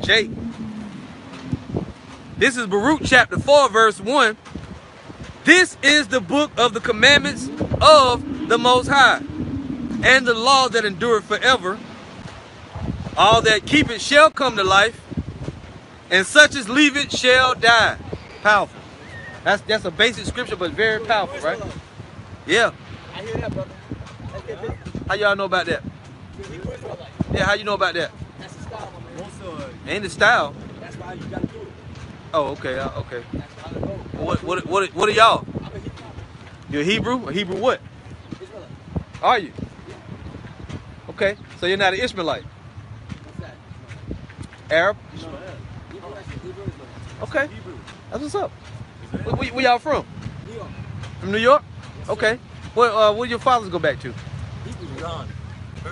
Jake. This is Baruch chapter 4, verse 1. This is the book of the commandments of the Most High, and the law that endureth forever. All that keep it shall come to life, and such as leave it shall die. Powerful. That's that's a basic scripture, but very powerful, right? Yeah. I hear that, brother. Let's get busy. How y'all know about that? Yeah, how you know about that? That's the style, my Ain't the style. That's why you gotta do it. Oh, okay, uh, okay. That's how it goes. What what what what are y'all? I'm a Hebrew. You're a Hebrew? A Hebrew what? Israelite. Are you? Okay, so you're not an Ishmaelite. What's that? Arab? No. Hebrew, Hebrew Israelite. Okay, Hebrew. that's what's up. Where, where, where y'all from? New York. From New York? Okay. Where uh, where your fathers go back to? Hebrew. Iran?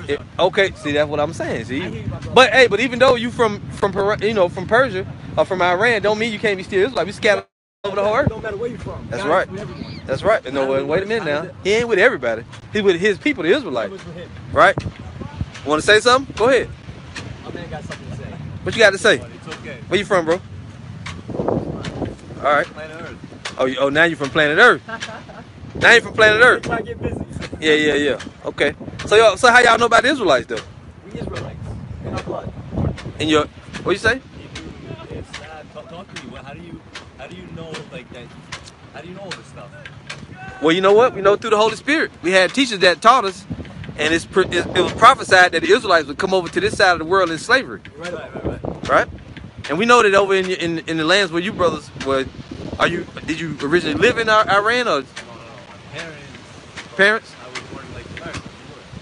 It- okay, see that's what I'm saying. See, I hear you, my brother. but hey, but even though you from from you know from Persia or from Iran, don't mean you can't be still It's like We scattered over the whole earth. No matter where you're from. That's right. is with everyone. That's right. And No, wait, wait a minute now. He ain't with everybody. He's with his people, the Israelites, was with him. right? Want to say something? Go ahead. My man got something to say. What you got to say? It's okay. Where you from, bro? All right. Planet Earth. Oh, you, oh, now you from planet Earth. Now you from planet Earth. Try to get busy. Yeah, yeah, yeah. Okay. So y'all, so how y'all know about the Israelites though? We Israelites. In our blood. In your, what you say? Hebrew, it's sad. Talk, talk to me. How do you, how do you know like that? How do you know all this stuff? Well, you know what? We know through the Holy Spirit. We had teachers that taught us, and it's, it, it was prophesied that the Israelites would come over to this side of the world in slavery, Right Right, right, right. right? And we know that over in in, in the lands where you brothers were, are you? Did you originally live in Ir- Iran or No, no, no. My parents. parents? I was born in like America.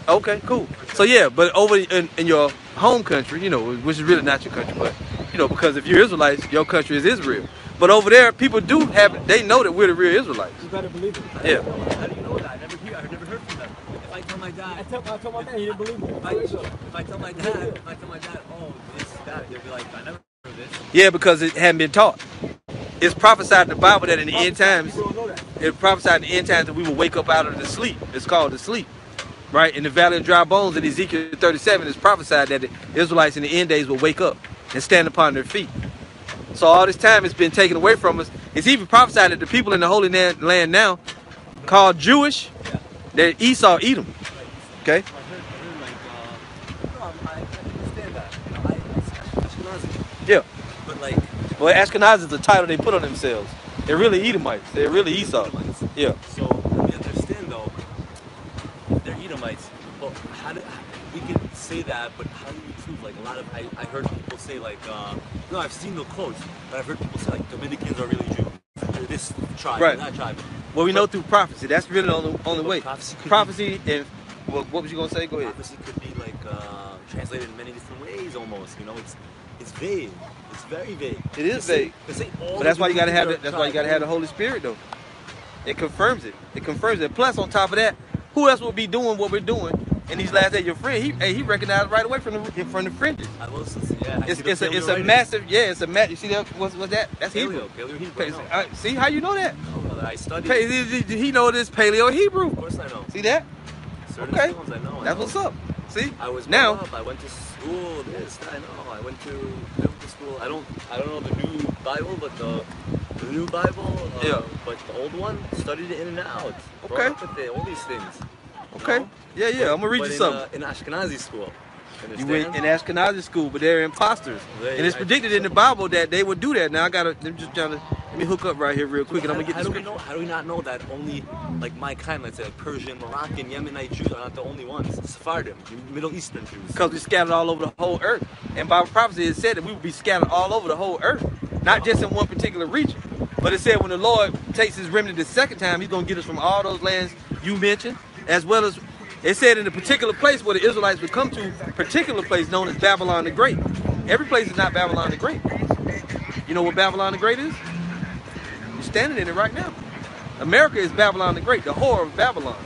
Okay, cool. So yeah, but over in, in your home country, you know, which is really not your country, but you know, because if you're Israelites, your country is Israel. But over there, people do have, they know that we're the real Israelites. You better believe it. Yeah. How do you know that? I never hear. I never heard from them. If I tell my I tell, I told my man he didn't believe me. if I, if I tell my dad, if I tell my dad, oh, this, that, they'll be like, I never heard this. Yeah, because it hadn't been taught. It's prophesied in the Bible that in the end times, People don't know that. it prophesied in the end times that we will wake up out of the sleep. It's called the sleep. Right? In the valley of dry bones in Ezekiel 37, it's prophesied that the Israelites in the end days will wake up and stand upon their feet. So all this time it's been taken away from us. It's even prophesied that the people in the Holy Land now, called Jewish, that Esau eat them. Okay? Yeah. But like, Well, Ashkenaz is the title they put on themselves. They're really Edomites. They're really Esau. Yeah. So let me understand though, they're Edomites. But how do we can say that? But how do you prove? Like a lot of I, I heard people say like, uh, no, I've seen the quotes, but I've heard people say like Dominicans are really Jews. They're this tribe, Right. that tribe. Well, we know through prophecy. That's really the only, only way. prophecy could Prophecy and what, what was you gonna say? Go ahead. Prophecy could be like uh, translated in many different ways, almost. You know, it's it's vague. It's very vague. It is vague. to say all But that's why you gotta have the it. That's why you gotta have the Holy Spirit though. It confirms it. It confirms it. Plus, on top of that, who else would be doing what we're doing in these last days? Your friend, he hey, he recognized right away from the from the fringes. I will listen. Yeah, I It's, it's a it's paleo a massive yeah. It's a ma You see that? What's, what's that? That's Hebrew. paleo, paleo Hebrew. I Okay, know. uh, see how you know that? No, brother, I studied. Hey, he, he- know this Paleo Hebrew. Of course, I know. See that? Certain okay. stones, I know. I That's know. what's up. See? I was now. up. I went to school. This, I know. I went to biblical school. I don't. I don't know the new Bible, but the the new Bible. Uh, Yeah. But the old one, studied it in and out. Okay. Brought up with it, all these things. Okay. Yeah, yeah. I'm gonna read but you in, something. Uh, in Ashkenazi school. You went in Ashkenazi school, but they're imposters. They- and it's I- predicted in the Bible that they would do that. Now I gotta, I'm just trying to, let me hook up right here real quick and I'm gonna get how, the do we know? How do we not know that only like my kind, let's say like Persian, Moroccan, Yemenite Jews are not the only ones? Sephardim, Middle Eastern Jews. Because we scattered all over the whole earth. And by prophecy it said that we would be scattered all over the whole earth. Not just in one particular region. But it said when the Lord takes his remnant the second time, he's gonna get us from all those lands you mentioned, as well as it said in a particular place where the Israelites would come to, particular place known as Babylon the Great. Every place is not Babylon the Great. You know what Babylon the Great is? You're standing in it right now. America is Babylon the Great, the whore of Babylon,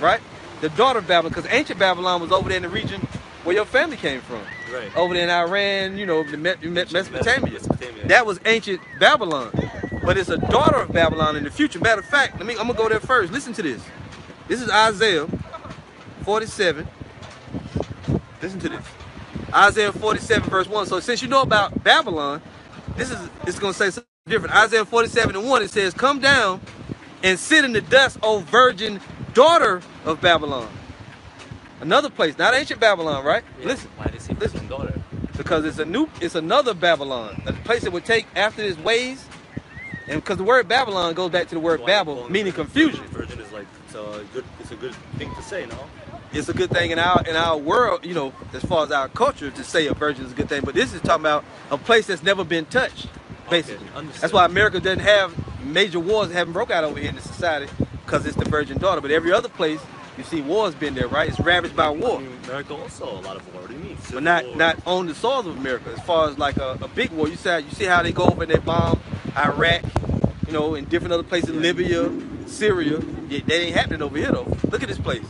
right? The daughter of Babylon, because ancient Babylon was over there in the region where your family came from. Right. Over there in Iran, you know, the Me- Me- Mesopotamia. Mesopotamia. That was ancient Babylon. But it's a daughter of Babylon in the future. Matter of fact, let me I'm gonna go there first. Listen to this. This is Isaiah 47. Listen to this. Isaiah 47 verse 1. So since you know about Babylon, this is it's gonna say something different. Isaiah 47 and 1, it says, Come down and sit in the dust, O virgin daughter of Babylon. Another place, not ancient Babylon, right? Yeah, Listen, Why did say listen. virgin daughter? because it's a new, it's another Babylon, a place that would take after his ways, and because the word Babylon goes back to the word Why Babel, meaning confusion. Like it's a good it's a good thing to say, no? It's a good thing in our in our world, you know, as far as our culture to say a virgin is a good thing. But this is talking about a place that's never been touched, basically. understood. That's why America doesn't have major wars that haven't broke out over here in the society because it's the virgin daughter. But every other place, you see wars been there, right? It's ravaged by war. I mean, America also a lot of war. What do you mean? Civil but not war. not on the soils of America. As far as like a, a big war, you see, you see how they go over and they bomb Iraq, you know, in different other places, in Libya, Syria. That ain't happening over here though. Look at this place.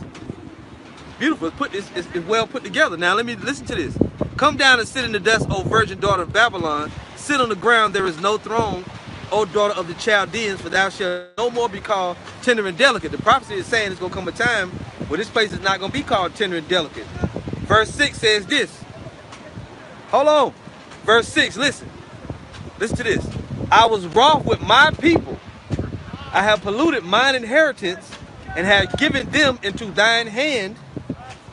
Beautiful. It's put it's, it's, it's well put together. Now let me listen to this. Come down and sit in the dust, O virgin daughter of Babylon. Sit on the ground. There is no throne. O daughter of the Chaldeans, for thou shalt no more be called tender and delicate. The prophecy is saying it's to come a time where this place is not to be called tender and delicate. Verse 6 says this. Hold on. Verse 6, listen. Listen to this. I was wroth with my people. I have polluted mine inheritance and have given them into thine hand.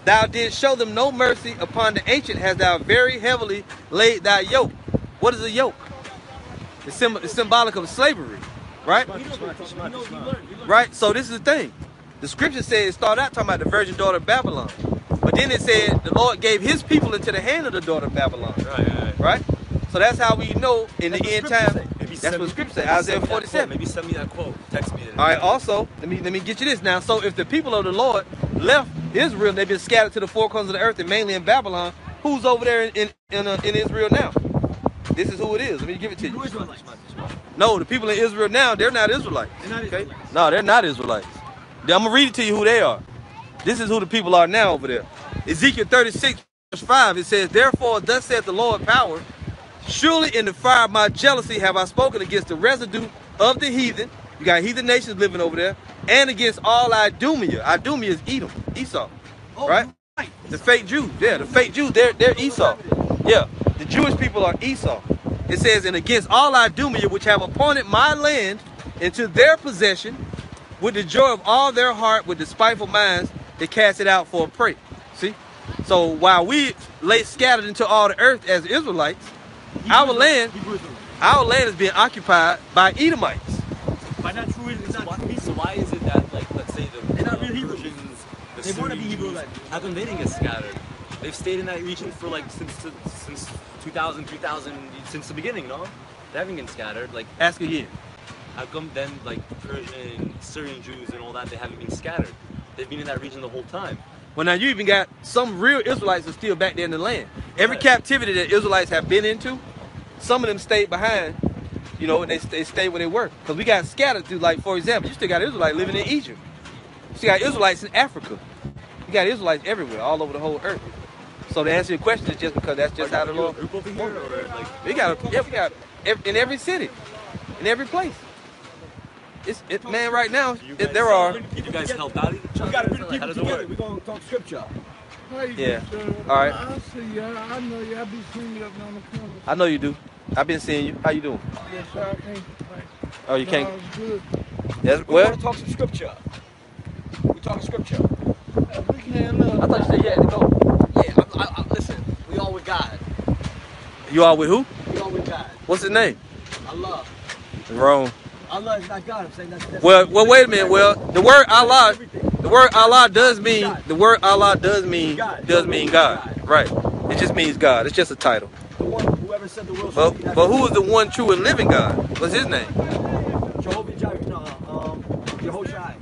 Thou didst show them no mercy. Upon the ancient hast thou very heavily laid thy yoke. What is a yoke? It's, sym- it's symbolic of slavery, right? Right? So this is the thing. The scripture said it started out talking about the virgin daughter of Babylon. But then it said the Lord gave his people into the hand of the daughter of Babylon. Right, right, right. So that's how we know in That's the end time. say. Maybe That's what scripture says. Isaiah send me that quote. 47. Maybe send me that quote. Text me. All right. Also, let me let me get you this now. So if the people of the Lord left Israel, they've been scattered to the four corners of the earth, and mainly in Babylon. Who's over there in in in, uh, in Israel now? This is who it is. Let me give it to you. No, the people in Israel now, they're not Israelites. They're not okay? Israelites. No, they're not Israelites. I'm gonna read it to you who they are. This is who the people are now over there. Ezekiel 36, verse 5, it says, Therefore, thus saith the Lord power, surely in the fire of my jealousy have I spoken against the residue of the heathen. You got heathen nations living over there, and against all Idumea. Idumea is Edom, Esau. Oh, right? right. The fake Jews, yeah, the fake Jews, they're they're Esau. Yeah, the Jewish people are Esau. It says, and against all Idumea, which have appointed my land into their possession, with the joy of all their heart, with despiteful minds, they cast it out for a prey. See? So while we lay scattered into all the earth as Israelites, our land, Hebrew our land is being occupied by Edomites. By not true, it's So not why, so why is it that, like, let's say the They're not real Hebrews. Persians, the They wanna be Hebrew, like- how come they didn't get scattered? They've stayed in that region for like since since 2000, 3000, since the beginning, no? They haven't been scattered. Like, Ask again. how come then, like, Persian, Syrian Jews and all that, they haven't been scattered? They've been in that region the whole time. Well, now you even got some real Israelites are still back there in the land. Every Right. captivity that Israelites have been into, some of them stayed behind, you know, and they, they stayed where they were. Because we got scattered through, like, for example, you still got Israelites living in Egypt. You still got Israelites in Africa. You got Israelites everywhere, all over the whole earth. So to answer your question, it's just because that's just how the Are you a Lord. group over here, or like, We got, yeah, we got in every city, in every place. It's it, man. Right now, you it, there are. you guys help out each other? We gotta bring Like, people how does it together. work? We're gonna talk scripture. How Yeah. doing. All right. I see you. I know you. I be seeing you up on the corner. I know you do. I've been seeing you. How you doing? Yes, sir. I can't complain. Oh, you can't. God's good. Yes, We well, wanna talk some scripture. We talking scripture. Uh, We can't look. I thought you said you had to go. Yeah, I, I, I, listen. We all with God. You are with who? We all with God. What's his name? Allah. Wrong. Allah is not God. I'm saying that's. that's Well, well, wait a minute. Well, the word Allah, the word Allah does mean the word Allah does mean does mean God, right? It just means God. It's just a title. The one, whoever said the world. But should be, that's but who is the one true and living God? What's his name? Jehovah Jireh. No, um, Jehoshai.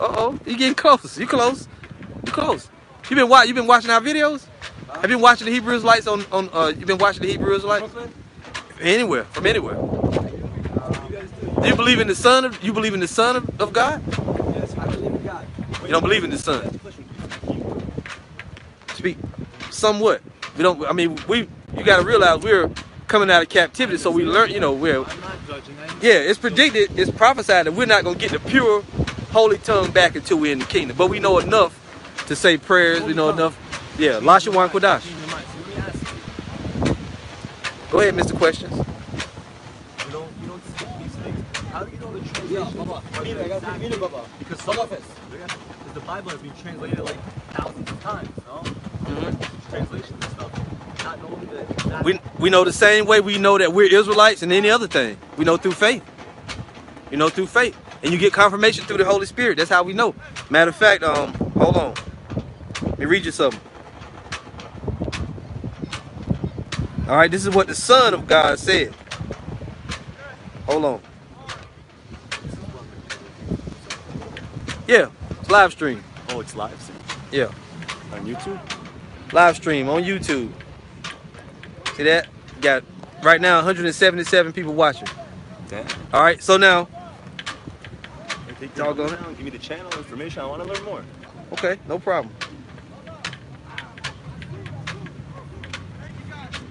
Uh oh, you getting close. You close. You close. You been You been watching our videos? Have you been watching the Hebrews lights on on? Uh, you been watching the Hebrews lights? Anywhere from anywhere? You guys do. Do you believe in the Son of? You believe in the Son of, of God? Yes, I believe in God. You don't believe in the Son. Speak somewhat. We don't. I mean, we. You got to realize we're coming out of captivity, so we learn. You know, we're. I'm not judging. I Yeah, it's predicted. It's prophesied that we're not gonna get the pure, holy tongue back until we're in the kingdom. But we know enough to say prayers. We know enough. Yeah, Lasha Wan Kodash. let me ask you. Go ahead, Mr. Questions. You don't you don't see these things. How do you Because some, first. because the Bible has been translated like thousands of times, no? Mm-hmm. Translations and stuff. Not exact We we know the same way we know that we're Israelites and any other thing. We know through faith. You know through faith, and you get confirmation through the Holy Spirit. That's how we know. Matter of fact, um, hold on. Let me read you something. All right, this is what the Son of God said. Hold on. Yeah, it's live stream. Oh, it's live stream Yeah, on YouTube? live stream on YouTube. See that? Got right now 177 people watching. Damn. All right, so now, Y'all the go. down, Give me the channel information. I want to learn more. okay, no problem.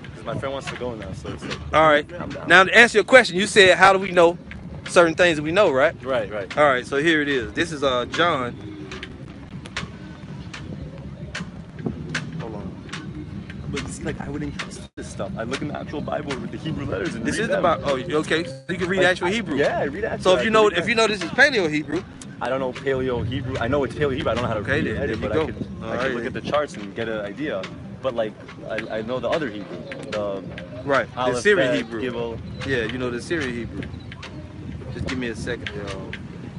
Because my friend wants to go now, so it's like. All right. Now to answer your question, you said how do we know certain things that we know, right? Right, right. All right, so here it is. This is uh John. Hold on. But see, like, I wouldn't trust this stuff. I look in the actual Bible with the Hebrew letters and This is them. about. Oh, okay. So you can read Like, actual Hebrew. Yeah, I read actual. So if I you know, if you know this is Paleo Hebrew, I don't know Paleo Hebrew. I know it's Paleo Hebrew. I don't know how to Okay, read it, there you but go. I could, I could right, look at the charts and get an idea. But like, I, I know the other Hebrew, the right? The Syrian Hebrew. Yeah, you know the Syrian Hebrew. Give me a second.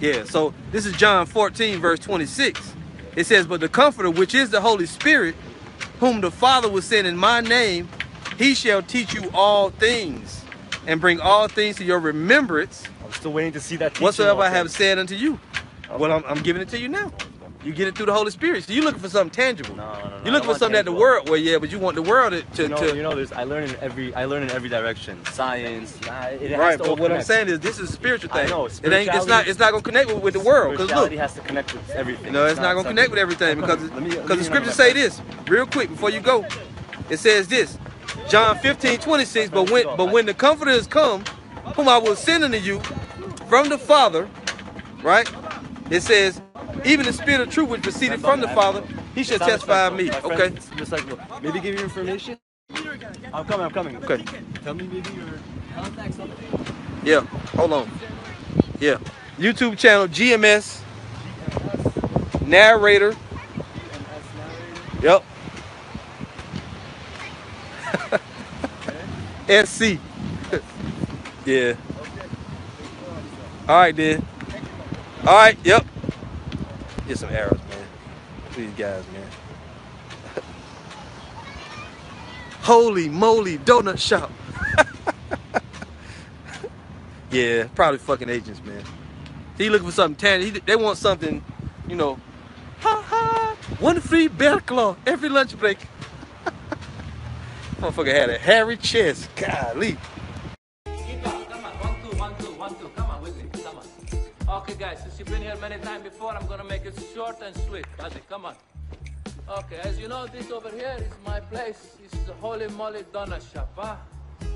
Yeah, so this is John 14, verse 26. It says, But the Comforter, which is the Holy Spirit, whom the Father will send in my name, he shall teach you all things and bring all things to your remembrance I'm still waiting to see that. whatsoever I have said unto you. Well, I'm, I'm giving it to you now. You get it through the Holy Spirit. So you're looking for something tangible. No, no, no. You're looking for something that the tangible. world, well, yeah, but you want the world to, to, You know, to you know, there's. I learn in every. I learn in every direction. Science. Has right. But what I'm saying is, this is a spiritual thing. I know, it ain't. It's not. It's not gonna connect with, with the world. Cause look, has to connect with everything. No, it's not gonna connect with everything because Let me- let because the scriptures say this real quick before you go. It says this, John 15, 26. But when but when the Comforter is come, whom I will send unto you from the Father, right? It says, even the Spirit of truth which proceeded from the Father, he shall testify of me. Okay. it's respectful. Maybe give you information. I'm coming. I'm coming. Okay. Tell me maybe your contact something. Yeah. Hold on. Yeah. YouTube channel GMS narrator. Yep. SC. yeah. All right, then. All right. Yep. Get some arrows, man. These guys, man. Holy moly, donut shop. yeah, probably fucking agents, man. He looking for something. He- They want something, you know. Ha ha. One free bear claw every lunch break. Motherfucker had a hairy chest. Golly. Okay, guys, since you've been here many times before, I'm gonna make it short and sweet. Ozzy, come on. Okay, as you know, this over here is my place. It's the Holy Moly Donut Shop, huh?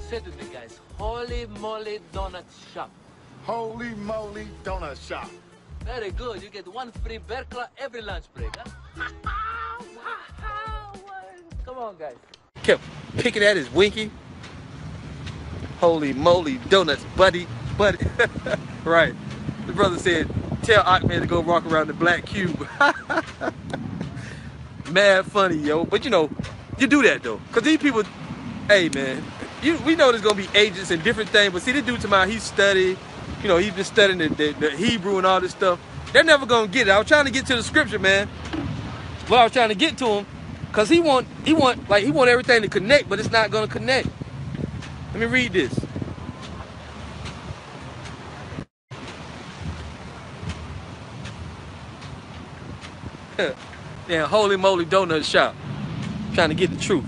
Say it with me, guys. Holy Moly Donut Shop. Holy moly donut shop. Very good. You get one free bear claw every lunch break, huh? Come on, guys. Kept picking at his winky. Holy moly donuts, buddy, buddy. right. The brother said, tell Ahmed to go walk around the black cube. Mad funny, yo. But you know, you do that though. Cause these people, hey man, you, we know there's gonna be agents and different things, but see this dude tomorrow, he studied, you know, he's been studying the, the, the Hebrew and all this stuff. They're never gonna get it. I was trying to get to the scripture, man. Well, I was trying to get to him, cause he want he want like he want everything to connect, but it's not gonna connect. Let me read this. yeah, holy moly donut shop. Trying to get the truth.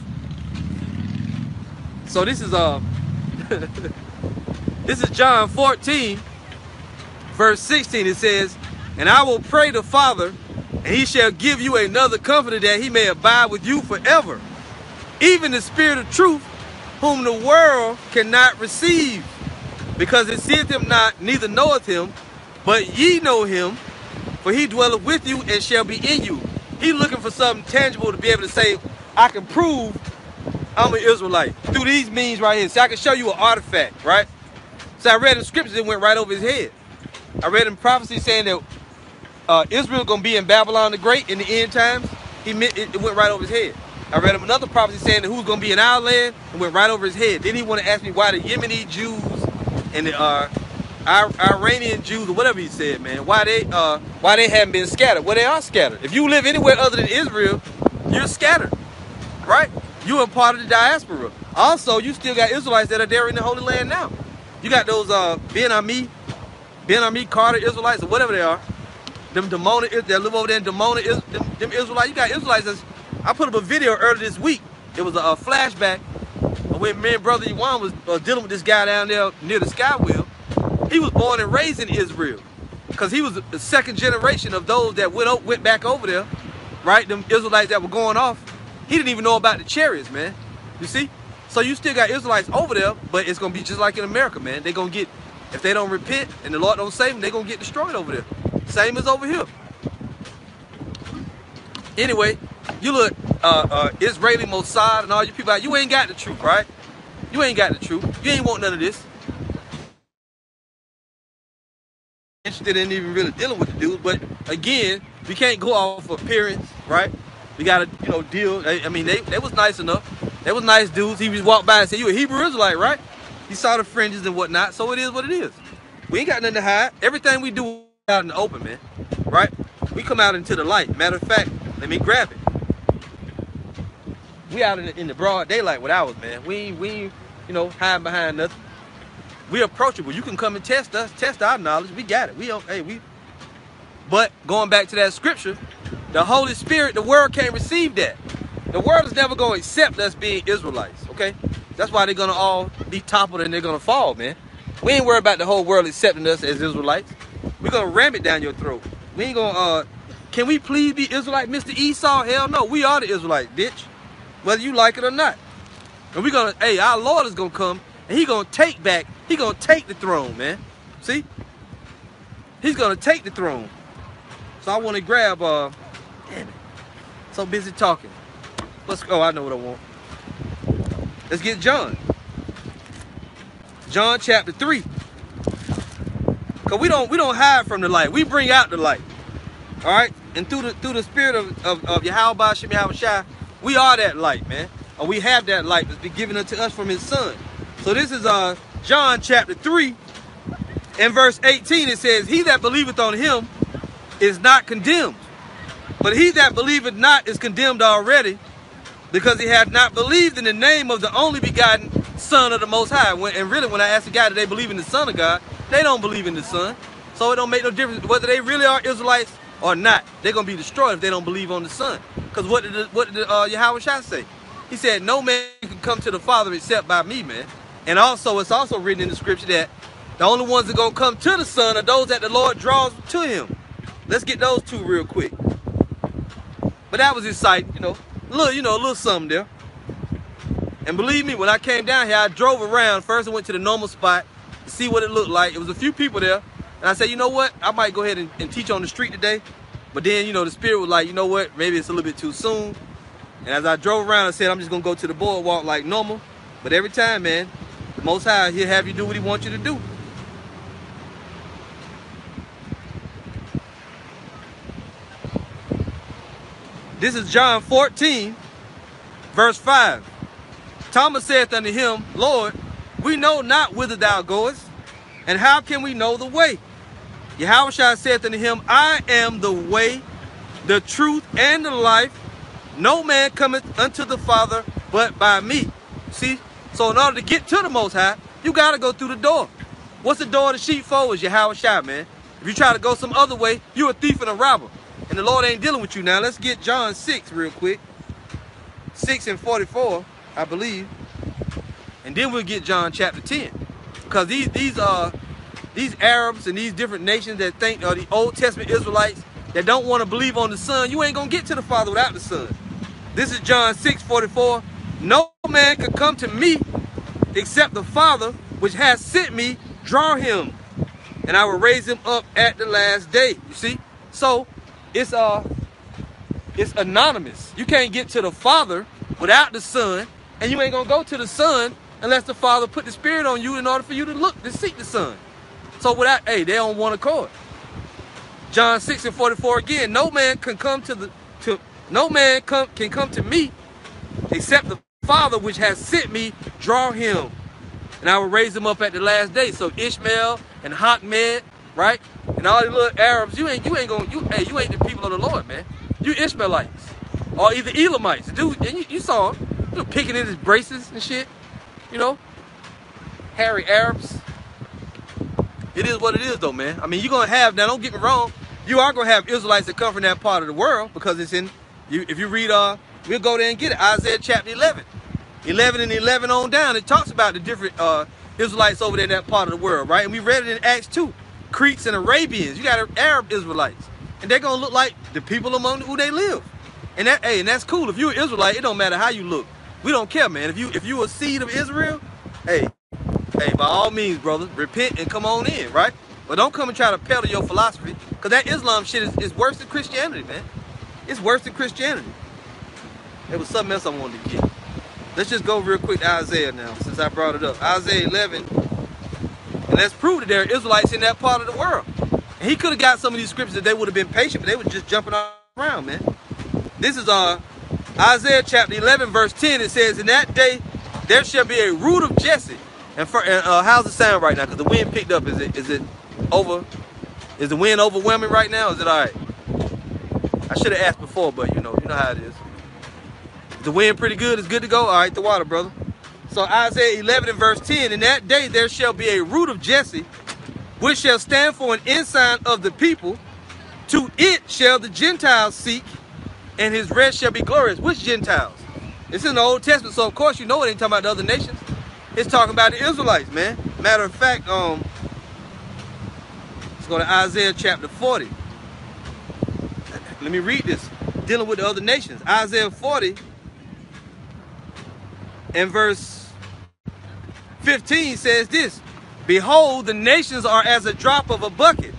So this is uh this is John 14, verse 16. It says, And I will pray the Father, and he shall give you another comforter that he may abide with you forever. Even the spirit of truth, whom the world cannot receive, because it seeth him not, neither knoweth him, but ye know him, for he dwelleth with you and shall be in you. He looking for something tangible to be able to say, I can prove I'm an Israelite through these means right here. See, I can show you an artifact, right? So I read in scriptures, it went right over his head. I read in prophecy saying that uh, Israel gonna be in Babylon the Great in the end times. He meant it, it went right over his head. I read him another prophecy saying that who's gonna be in our land and went right over his head. Then he want to ask me why the Yemeni Jews and the uh, Iranian Jews or whatever he said, man, why they uh, why they haven't been scattered? Well, they are scattered. If you live anywhere other than Israel, you're scattered, right? You are part of the diaspora. Also, you still got Israelites that are there in the Holy Land now. You got those uh, Ben Ammi, Ben Ammi Carter Israelites or whatever they are. Them Dimona, that live over there in Dimona, them, them Israelites. You got Israelites. I put up a video earlier this week. It was a, a flashback when me and brother Iwan was uh, dealing with this guy down there near the Skywheel. He was born and raised in Israel because he was the second generation of those that went o- went back over there, right? Them Israelites that were going off. He didn't even know about the chariots, man. You see? So you still got Israelites over there, but it's gonna be just like in America, man. They gonna get if they don't repent and the Lord don't save them, they gonna get destroyed over there. Same as over here. Anyway, you look uh, uh, Israeli Mossad and all you people out, you ain't got the truth, right? You ain't got the truth. You ain't want none of this. Interested in even really dealing with the dudes, but again, we can't go off appearance, right? We gotta, you know, deal. I I mean, they, they was nice enough. They was nice dudes. He was walked by and said, "You a Hebrew Israelite, right?" He saw the fringes and whatnot, so it is what it is. We ain't got nothing to hide. Everything we do out in the open, man. Right? We come out into the light. Matter of fact, let me grab it. We out in the, in the broad daylight with ours, man. We we you know, hiding behind nothing. We approachable. You can come and test us, test our knowledge. We got it. We don't, hey, we. But going back to that scripture, the Holy Spirit, the world can't receive that. The world is never going to accept us being Israelites, okay? That's why they're going to all be toppled and they're going to fall, man. We ain't worried about the whole world accepting us as Israelites. We're going to ram it down your throat. We ain't going to, uh, can we please be Israelite, Mr. Esau? Hell no, we are the Israelite, bitch. Whether you like it or not. And we're going to, hey, our Lord is going to come and he to take back, he to take the throne, man. See? He's to take the throne. So I want to grab, uh, damn it. So busy talking. Let's go. I know what I want. Let's get John. John chapter 3. Cause we don't we don't hide from the light. We bring out the light. All right? And through the through the spirit of, of, of Yahweh Shem Yahweh Shai, we are that light, man. Or we have that light that's been given unto us from his son. So this is uh John chapter 3 and verse 18. It says, He that believeth on him is not condemned. But he that believeth not is condemned already, because he had not believed in the name of the only begotten Son of the Most High. When, and really, when I ask the guy, do they believe in the Son of God? They don't believe in the Son. So it don't make no difference whether they really are Israelites or not. They're gonna be destroyed if they don't believe on the Son. Because what did the, what did the, uh, Yahweh Shai say? He said, "No man can come to the Father except by me, man." And also, it's also written in the Scripture that the only ones that are gonna come to the Son are those that the Lord draws to Him. Let's get those two real quick. But that was his sight, you know, a little, you know, a little something there. And believe me, when I came down here, I drove around. First, I went to the normal spot to see what it looked like. It was a few people there. And I said, you know what? I might go ahead and, and teach on the street today. But then, you know, the spirit was like, you know what? Maybe it's a little bit too soon. And as I drove around, I said, I'm just going to go to the boardwalk like normal. But every time, man, the Most High, He'll have you do what He wants you to do. This is John 14, verse 5. Thomas saith unto him, Lord, we know not whither thou goest, and how can we know the way? Yahushua saith unto him, I am the way, the truth, and the life. No man cometh unto the Father but by me. See? So in order to get to the Most High, you got to go through the door. What's the door of the sheepfold? Is Yahushua, man. If you try to go some other way, you a thief and a robber. And the Lord ain't dealing with you now. Let's get John 6 real quick. 6 and 44, I believe. And then we'll get John chapter 10. Because these these uh these Arabs and these different nations that think are the Old Testament Israelites that don't want to believe on the Son, you ain't gonna get to the Father without the Son. This is John 6, 44. No man can come to me except the Father which has sent me draw him. And I will raise him up at the last day. You see? So it's uh it's anonymous. You can't get to the Father without the Son, And you ain't gonna go to the Son unless the Father put the Spirit on you in order for you to look, to seek the Son. So without, hey, they on one accord. John 6 and 44 again, no man can come to the to no man come can come to me except the Father which has sent me draw him. And I will raise him up at the last day. So Ishmael and Hakmed, right? And all these little Arabs, you ain't you ain't gonna you hey, you ain't the people of the Lord, man. You Ishmaelites. Or either Elamites. Dude, and you, you saw him. You know, picking in his braces and shit. You know? Harry Arabs. It is what it is though, man. I mean, you're gonna have now. Don't get me wrong. You are gonna have Israelites that come from that part of the world because it's in. You if you read, uh, we'll go there and get it. Isaiah chapter 11, 11 and 11 on down. It talks about the different uh, Israelites over there in that part of the world, right? And we read it in Acts 2. Cretes and Arabians. You got Arab Israelites, and they're gonna look like the people among who they live. And that, hey, and that's cool. If you're an Israelite, it don't matter how you look. We don't care, man. If you if you a seed of Israel, hey, hey, by all means, brother, repent and come on in, right? But don't come and try to peddle your philosophy, because that Islam shit is, is worse than Christianity, man. It's worse than Christianity. There was something else I wanted to get. Let's just go real quick to Isaiah now, since I brought it up. Isaiah 11. And let's prove that there are Israelites in that part of the world. And he could have got some of these scriptures that they would have been patient, but they were just jumping around, man. This is uh, Isaiah chapter 11, verse 10. It says, In that day there shall be a root of Jesse. And, for, and uh, how's it sound right now? Because the wind picked up. Is it is it over? Is the wind overwhelming right now? Is it all right? I should have asked before, but you know, you know how it is. The wind pretty good. It's good to go. All right, the water, brother. So Isaiah 11 and verse 10, In that day there shall be a root of Jesse, which shall stand for an ensign of the people. To it shall the Gentiles seek, and his rest shall be glorious. Which Gentiles? It's in the Old Testament, so of course you know it ain't talking about the other nations. It's talking about the Israelites, man. Matter of fact, um, let's go to Isaiah chapter 40. Let me read this. Dealing with the other nations. Isaiah 40 and verse 15 says this Behold, the nations are as a drop of a bucket,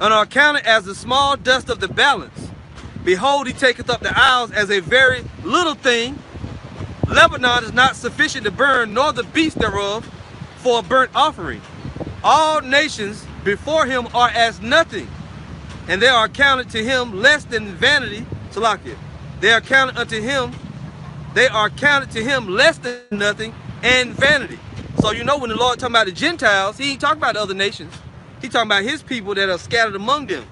and are counted as the small dust of the balance. Behold, he taketh up the isles as a very little thing. Lebanon is not sufficient to burn, nor the beast thereof for a burnt offering. All nations before him are as nothing, and they are counted to him less than vanity. Salakia. They are counted unto him, they are counted to him less than nothing and vanity. So you know when the Lord talking about the Gentiles, he ain't talking about the other nations. He talking about his people that are scattered among them.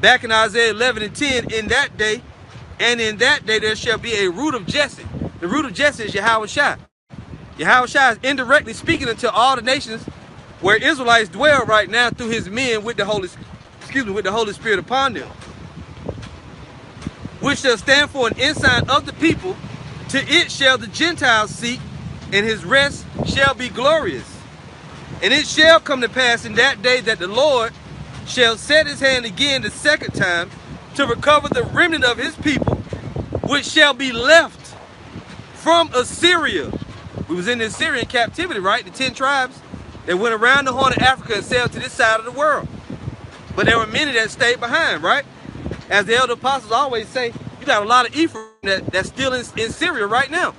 Back in Isaiah 11 and 10, in that day, and in that day there shall be a root of Jesse. The root of Jesse is Yahweh Shai. Yahweh Shai is indirectly speaking unto all the nations where Israelites dwell right now through his men with the Holy, excuse me, with the Holy Spirit upon them. Which shall stand for an ensign of the people. To it shall the Gentiles seek, and his rest shall be glorious. And it shall come to pass in that day that the Lord shall set his hand again the second time to recover the remnant of his people, which shall be left from Assyria. We was in the Assyrian captivity, right? The ten tribes that went around the horn of Africa and sailed to this side of the world. But there were many that stayed behind, right? As the elder apostles always say, you got a lot of Ephraim that, that's still in, in Syria right now.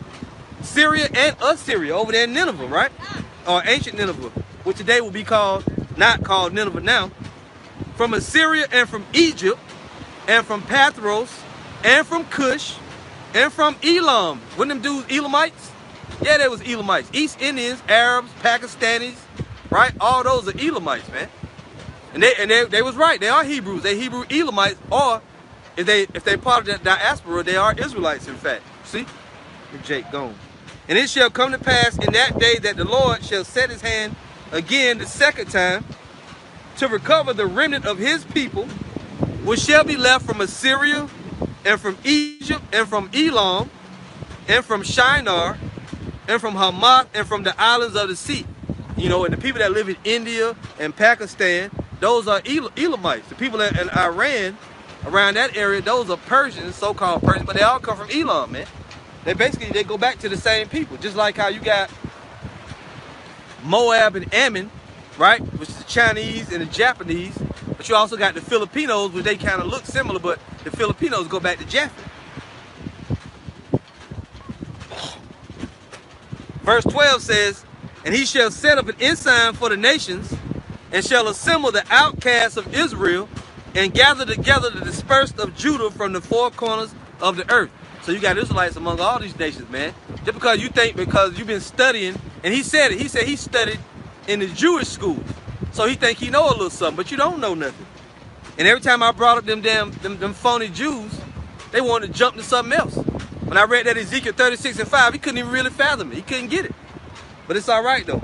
Syria and Assyria over there in Nineveh, right? Ah. Or ancient Nineveh, which today will be called, not called Nineveh now. From Assyria and from Egypt and from Pathros and from Cush and from Elam. When them dudes Elamites? Yeah, there was Elamites. East Indians, Arabs, Pakistanis, right? All those are Elamites, man. And they and they, they was right. They are Hebrews. They Hebrew Elamites, or if they if they part of the diaspora, they are Israelites, in fact. See? Jake gone. And it shall come to pass in that day that the Lord shall set his hand again the second time to recover the remnant of his people, which shall be left from Assyria and from Egypt and from Elam and from Shinar and from Hamath and from the islands of the sea. You know, and the people that live in India and Pakistan, those are El- Elamites. The people in, in Iran, around that area, those are Persians, so-called Persians, but they all come from Elam, man. They basically they go back to the same people, just like how you got Moab and Ammon, right, which is the Chinese and the Japanese, but you also got the Filipinos, which they kind of look similar, but the Filipinos go back to Japheth. Verse 12 says, And he shall set up an ensign for the nations, and shall assemble the outcasts of Israel, and gather together the dispersed of Judah from the four corners of the earth. So you got Israelites among all these nations, man. Just because you think because you've been studying, and he said it, he said he studied in the Jewish school. So he think he know a little something, but you don't know nothing. And every time I brought up them damn them, them phony Jews, they wanted to jump to something else. When I read that Ezekiel 36 and 5, he couldn't even really fathom it. He couldn't get it. But it's all right though.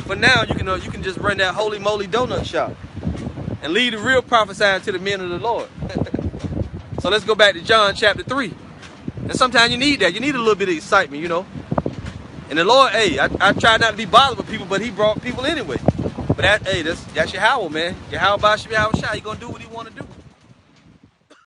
For now, you can uh, you can just run that holy moly donut shop and leave the real prophesying to the men of the Lord. so let's go back to John chapter 3. And sometimes you need that. You need a little bit of excitement, you know. And the Lord, hey, I, I try not to be bothered with people, but he brought people anyway. But that, hey, that's that's your howl, man. Your howl, Howell by Yahweh Shai. He gonna do what he wanna do.